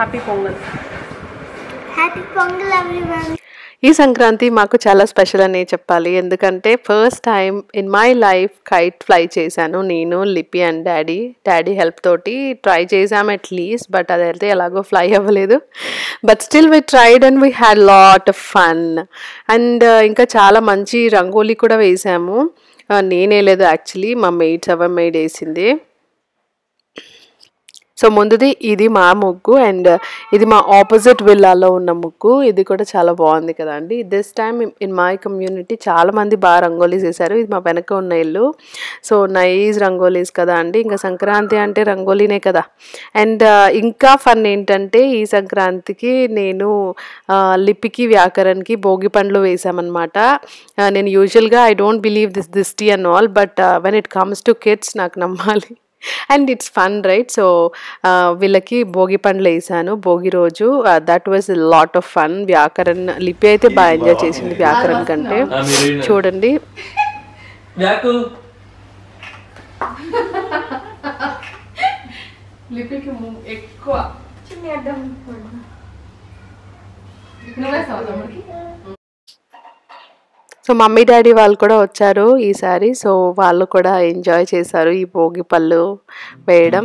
Happy Pongal happy Pongal everyone ఈ సంక్రాంతి మాకు చాలా స్పెషల్ అనే చెప్పాలి. ఎందుకంటే first time in my life kite fly చేశాను. నేను Lipi and daddy daddy help తోటి ట్రై చేసాం అట్లీస్ట్ బట్ అదైతే ఎలాగో ఫ్లై అవ్వలేదు. But still we tried and we had lot of fun and ఇంకా చాలా మంచి రంగోలీ కూడా వేసాము. Uh, నేనే లేదు యాక్చువల్లీ మా మెయిడ్స్ ఎవర్ మెయిడ్ వేసింది. సో ముందుది ఇది మా ముగ్గు అండ్ ఇది మా ఆపోజిట్ విల్లాలో ఉన్న ముగ్గు. ఇది కూడా చాలా బాగుంది కదండి this time in my community చాలామంది బాగా రంగోలీస్ వేశారు ఇది మా వెనక ఉన్న ఇల్లు. సో నైస్ రంగోలీస్ కదా అండి. ఇంకా సంక్రాంతి అంటే రంగోలీనే కదా. అండ్ uh, ఇంకా ఫన్ ఏంటంటే ఈ సంక్రాంతికి నేను uh, లిపికి వ్యాకరణకి భోగి పండ్లు వేసామన్నమాట uh, నేను యూజువల్గా I don't believe this this tea and all but when it comes to kids నాకు నమ్మాలి. And it's fun right so వీళ్ళకి భోగి పండ్లు వేసాను. భోగి రోజు that was lot of fun Vyakaran Lipi అయితే బాగా ఎంజాయ్ చేసింది వ్యాకరణ్ కంటే. చూడండి. లిపికి ఎక్కువ. నువ్వే సో మమ్మీ డాడీ వాళ్ళు కూడా వచ్చారు ఈసారి సో వాళ్ళు కూడా ఎంజాయ్ చేశారు ఈ భోగి పళ్ళు వేయడం.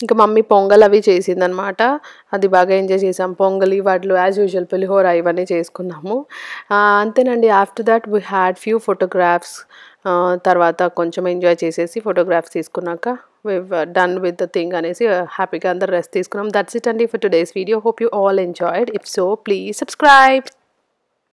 ఇంకా మమ్మీ పొంగల్ అవి చేసిందనమాట. అది బాగా ఎంజాయ్ చేసాం. పొంగలి వడ్లు యాజ్ యూజువల్ పులిహోర ఇవన్నీ చేసుకున్నాము. అంతేనండి. After that we had few photographs తర్వాత కొంచెం ఎంజాయ్ చేసేసి ఫోటోగ్రాఫ్స్ తీసుకున్నాక డన్ విత్ ద థింగ్ అనేసి uh, హ్యాపీగా అందరు రెస్ట్ తీసుకున్నాం. దట్స్ ఇట్ అండి for today's video hope you all enjoyed if so please subscribe